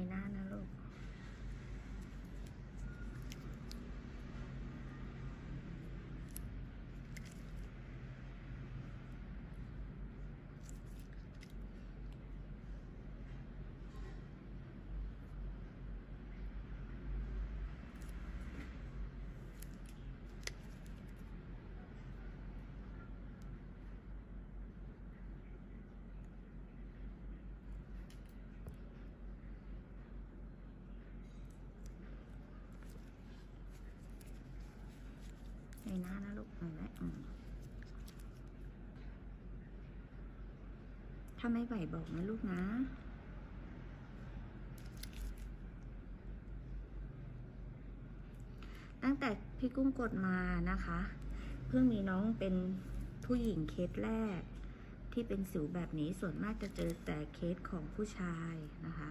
ยหน้านะลูก ในหน้านะลูกเห็นไหมถ้าไม่ไหวบอกนะลูกนะตั้งแต่พี่กุ้งกดมานะคะ เพิ่งมีน้องเป็นผู้หญิงเคสแรก ที่เป็นสิวแบบนี้ส่วนมากจะเจอแต่เคสของผู้ชายนะคะ